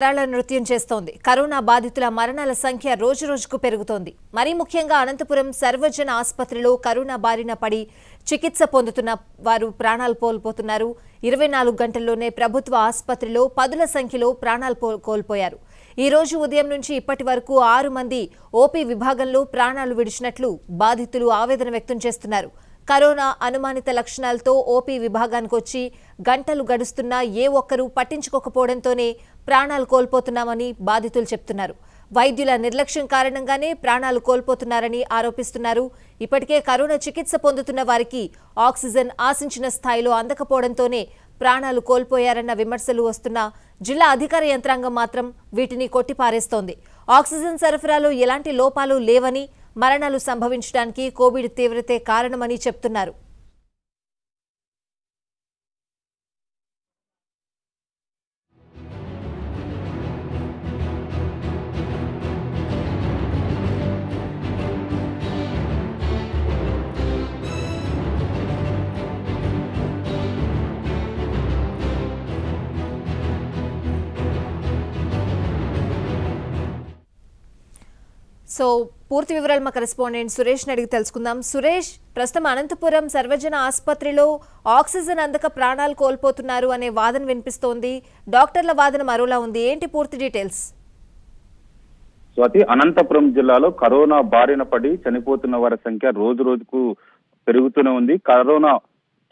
తాళ నృత్యం చేస్తోంది. కరోనా బాధితుల మరణాల సంఖ్య రోజురోజుకు పెరుగుతోంది. మరీ ముఖ్యంగా అనంతపురం సర్వజన ఆసుపత్రిలో కరోనా బారిన పడి చికిత్స పొందుతున్న వారు ప్రాణాలు కోల్పోతున్నారు. ఇరవై నాలుగు గంటల్లోనే ప్రభుత్వ ఆసుపత్రిలో పదుల సంఖ్యలో ప్రాణాలు కోల్పోయారు. ఈ రోజు ఉదయం నుంచి ఇప్పటి వరకు ఆరు మంది ఓపీ విభాగంలో ప్రాణాలు విడిచినట్లు బాధితులు ఆవేదన వ్యక్తం చేస్తున్నారు. కరోనా అనుమానిత లక్షణాలతో ఓపీ విభాగానికి వచ్చి గంటలు గడుస్తున్నా ఏ ఒక్కరూ పట్టించుకోకపోవడంతోనే ప్రాణాలు కోల్పోతున్నామని బాధితులు చెప్తున్నారు. వైద్యుల నిర్లక్ష్యం కారణంగానే ప్రాణాలు కోల్పోతున్నారని ఆరోపిస్తున్నారు. ఇప్పటికే కరోనా చికిత్స పొందుతున్న వారికి ఆక్సిజన్ ఆశించిన స్థాయిలో అందకపోవడంతోనే ప్రాణాలు కోల్పోయారన్న విమర్శలు వస్తున్నా జిల్లా అధికార యంత్రాంగం మాత్రం వీటిని కొట్టిపారేస్తోంది. ఆక్సిజన్ సరఫరాలో ఎలాంటి లోపాలు లేవని మరణాలు సంభవించడానికి కోవిడ్ తీవ్రతే కారణమని చెప్తున్నారు. సో పూర్తి వివరాలు మా కరెస్పాండెంట్ సురేష్ అడిగి తెలుసుకుందాం. సురేష్ ప్రస్తుతం అనంతపురం సర్వజన ఆసుపత్రిలో ఆక్సిజన్ అందక ప్రాణాలు కోల్పోతున్నారు అనే వాదన వినిపిస్తోంది. డాక్టర్ల వాదన మరోలా ఉంది. ఏంటి పూర్తి డీటెయిల్స్? స్వాతి అనంతపురం జిల్లాలో కరోనా బారిన పడి చనిపోతున్న వారి సంఖ్య రోజు రోజుకు పెరుగుతూనే ఉంది. కరోనా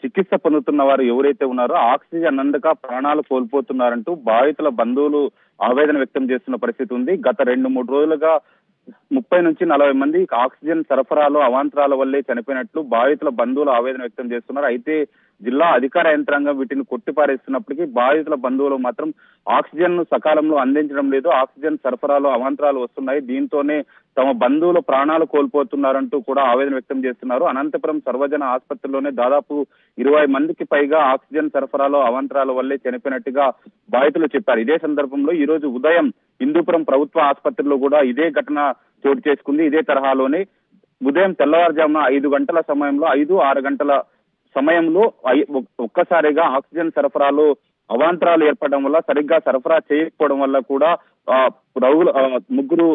చికిత్స పొందుతున్న వారు ఎవరైతే ఉన్నారో ఆక్సిజన్ అందక ప్రాణాలు కోల్పోతున్నారంటూ బాధితుల బంధువులు ఆవేదన వ్యక్తం చేస్తున్న పరిస్థితి ఉంది. గత రెండు మూడు రోజులుగా ముప్పై నుంచి నలభై మంది ఆక్సిజన్ సరఫరాలో అవాంతరాల వల్లే చనిపోయినట్లు బాధితుల బంధువులు ఆవేదన వ్యక్తం చేస్తున్నారు. అయితే జిల్లా అధికార యంత్రాంగం వీటిని కొట్టిపారేస్తున్నప్పటికీ బాధితుల బంధువులు మాత్రం ఆక్సిజన్ను సకాలంలో అందించడం లేదు. ఆక్సిజన్ సరఫరాలో అవాంతరాలు వస్తున్నాయి. దీంతోనే తమ బంధువులు ప్రాణాలు కోల్పోతున్నారంటూ కూడా ఆవేదన వ్యక్తం చేస్తున్నారు. అనంతపురం సర్వజన ఆసుపత్రిలోనే దాదాపు ఇరవై మందికి పైగా ఆక్సిజన్ సరఫరాలో అవాంతరాల వల్లే చనిపోయినట్టుగా బాధితులు చెప్పారు. ఇదే సందర్భంలో ఈ రోజు ఉదయం హిందూపురం ప్రభుత్వ ఆసుపత్రిలో కూడా ఇదే ఘటన చోటు చేసుకుంది. ఇదే తరహాలోనే ఉదయం తెల్లవారుజామున ఐదు గంటల సమయంలో ఐదు ఆరు గంటల సమయంలో ఒక్కసారిగా ఆక్సిజన్ సరఫరాలో అవాంతరాలు ఏర్పడడం వల్ల సరిగ్గా సరఫరా చేయకపోవడం వల్ల కూడా ఆ, రౌలు ముగ్గురు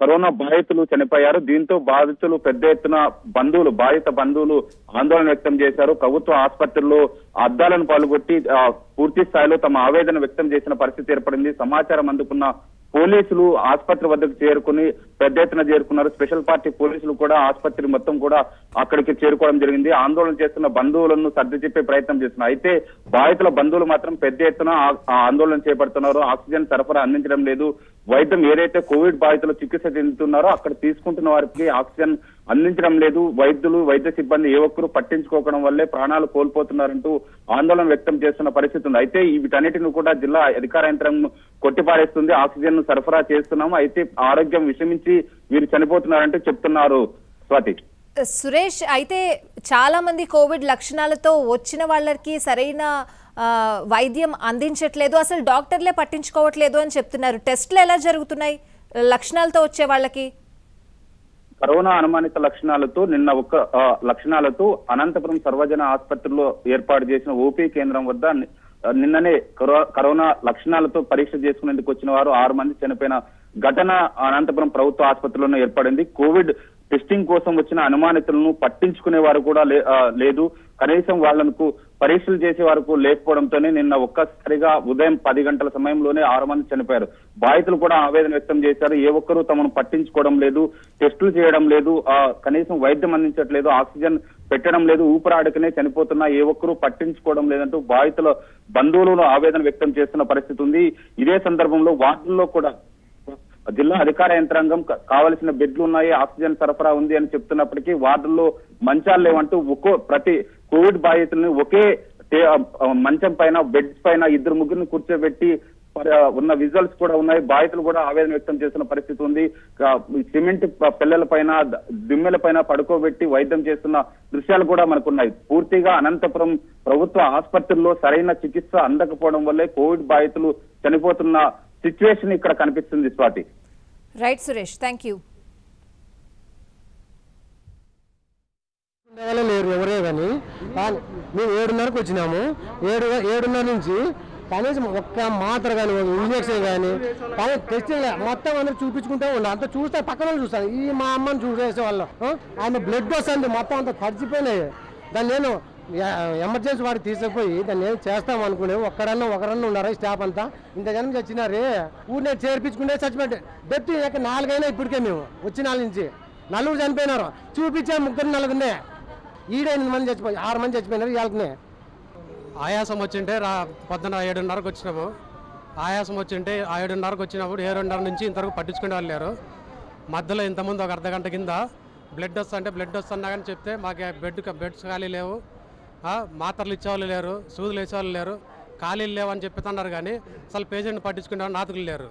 కరోనా బాధితులు చనిపోయారు. దీంతో బాధితులు పెద్ద ఎత్తున బంధువులు బాధిత బంధువులు ఆందోళన వ్యక్తం చేశారు. ప్రభుత్వ ఆసుపత్రుల్లో అద్దాలను పాల్గొట్టి పూర్తి స్థాయిలో తమ ఆవేదన వ్యక్తం చేసిన పరిస్థితి ఏర్పడింది. సమాచారం అందుకున్న పోలీసులు ఆసుపత్రి వద్దకు చేరుకుని పెద్ద ఎత్తున చేరుకున్నారు. స్పెషల్ పార్టీ పోలీసులు కూడా ఆసుపత్రి మొత్తం కూడా అక్కడికి చేరుకోవడం జరిగింది. ఆందోళన చేస్తున్న బంధువులను సర్ది చెప్పే ప్రయత్నం చేస్తున్నారు. అయితే బాధితుల బంధువులు మాత్రం పెద్ద ఎత్తున ఆందోళన చేపడుతున్నారు. ఆక్సిజన్ సరఫరా అందించడం లేదు. వైద్యం ఏదైతే కోవిడ్ బాధితులు చికిత్స చెందుతున్నారో అక్కడ తీసుకుంటున్న వారికి ఆక్సిజన్ అందించడం లేదు. వైద్యులు వైద్య సిబ్బంది ఏ ఒక్కరు పట్టించుకోవడం వల్లే ప్రాణాలు కోల్పోతున్నారంటూ ఆందోళన వ్యక్తం చేస్తున్న పరిస్థితి ఉంది. అయితే వీటన్నిటిని కూడా జిల్లా అధికార యంత్రం కొట్టిపారేస్తుంది. ఆక్సిజన్ సరఫరా చేస్తున్నాము. అయితే ఆరోగ్యం విషమించి వీరు చనిపోతున్నారంటూ చెప్తున్నారు స్వాతి. సురేష్ అయితే చాలా మంది కోవిడ్ లక్షణాలతో వచ్చిన వాళ్ళకి సరైన వైద్యం అందించట్లేదు. అసలు డాక్టర్లే పట్టించుకోవట్లేదు అని చెప్తున్నారు. టెస్టులు ఎలా జరుగుతున్నాయి? లక్షణాలతో వచ్చే వాళ్ళకి? కరోనా అనుమానిత లక్షణాలతో నిన్న ఒక ఆ, లక్షణాలతో అనంతపురం సర్వజన ఆసుపత్రిలో ఏర్పాటు చేసిన ఓపీ కేంద్రం వద్ద నిన్ననే కరో- కరోనా లక్షణాలతో పరీక్ష చేసుకునేందుకు వచ్చిన వారు ఆరు మంది చనిపోయిన ఘటన అనంతపురం ప్రభుత్వ ఆసుపత్రిలోనే ఏర్పడింది. కోవిడ్ టెస్టింగ్ కోసం వచ్చిన అనుమానితులను పట్టించుకునే వారు కూడా లేదు. కనీసం వాళ్ళకు పరీక్షలు చేసే వరకు లేకపోవడంతోనే నిన్న ఒక్కసారిగా ఉదయం పది గంటల సమయంలోనే ఆరు మంది చనిపోయారు. బాధితులు కూడా ఆవేదన వ్యక్తం చేశారు. ఏ ఒక్కరూ తమను పట్టించుకోవడం లేదు టెస్టులు చేయడం లేదు కనీసం వైద్యం అందించట్లేదు ఆక్సిజన్ పెట్టడం లేదు ఊపిరాడకనే చనిపోతున్నా ఏ ఒక్కరూ పట్టించుకోవడం లేదంటూ బాధితుల బంధువులు ఆవేదన వ్యక్తం చేస్తున్న పరిస్థితి ఉంది. ఇదే సందర్భంలో వార్డుల్లో కూడా జిల్లా అధికార యంత్రాంగం కావలసిన బెడ్లు ఉన్నాయి ఆక్సిజన్ సరఫరా ఉంది అని చెప్తున్నప్పటికీ వార్డుల్లో మంచాలు లేవంటూ ఒక్కో ప్రతి కోవిడ్ బాధితుల్ని ఒకే మంచం పైన బెడ్ పైన ఇద్దరు ముగ్గురిని కూర్చోబెట్టి ఉన్న విజువల్స్ కూడా ఉన్నాయి. బాధితులు కూడా ఆవేదన వ్యక్తం చేస్తున్న పరిస్థితి ఉంది. సిమెంట్ పిల్లల పైన దిమ్మెల పైన పడుకోబెట్టి వైద్యం చేస్తున్న దృశ్యాలు కూడా మనకున్నాయి. పూర్తిగా అనంతపురం ప్రభుత్వ ఆసుపత్రుల్లో సరైన చికిత్స అందకపోవడం వల్లే కోవిడ్ బాధితులు చనిపోతున్న సిచ్యువేషన్ ఇక్కడ కనిపిస్తుంది Swathi. Right Suresh thank you లేరు ఎవరే కానీ. మేము ఏడున్నరకు వచ్చినాము. ఏడు ఏడున్నర నుంచి కనీసం ఒక్క మాత్ర కానీ ఇంజక్షన్ కానీ కానీ టెస్టింగ్ మొత్తం అందరూ చూపించుకుంటూ ఉండాలి. అంత చూస్తే పక్కన వాళ్ళు చూస్తారు. ఈ మా అమ్మని చూసేసే వాళ్ళు? ఆమె బ్లడ్ వస్తుంది. మొత్తం అంతా తడిచిపోయినాయి. దాన్ని నేను ఎమర్జెన్సీ వాడు తీసుకుపోయి దాన్ని ఏం చేస్తాం అనుకునే ఒక్కడన్నా ఒకరన్నా ఉన్నారా స్టాఫ్ అంతా? ఇంత జనం చచ్చినారే ఊరినే చేర్పించుకుంటే చచ్చిపోతే. డెత్ ఇక నాలుగైనా ఇప్పటికే మేము వచ్చిన నాలుగు నుంచి. నలుగురు చనిపోయినారు. చూపించే ముగ్గురు నలుగురినే. ఈడ ఎనిమిది మంది చచ్చిపోయి ఆరు మంది చచ్చిపోయినారు ఇవాళనే. ఆయాసం వచ్చింటే రా పొద్దున ఏడున్నరకు వచ్చినాము. ఆయాసం వచ్చింటే ఆ ఏడున్నరకు వచ్చినప్పుడు ఏడున్నర నుంచి ఇంతవరకు పట్టించుకునే వాళ్ళు లేరు. మధ్యలో ఇంతకుముందు ఒక అర్ధ గంట కింద బ్లడ్ వస్తుంటే బ్లడ్ వస్తున్నా కానీ చెప్తే మాకు బెడ్ బెడ్స్ ఖాళీ లేవు. మాత్రలు ఇచ్చేవాళ్ళు లేరు సూదులు వేసేవాళ్ళు లేరు ఖాళీలు లేవని చెప్తున్నారు కానీ అసలు పేషెంట్ పట్టించుకునే వాళ్ళు నాతుకులు లేరు.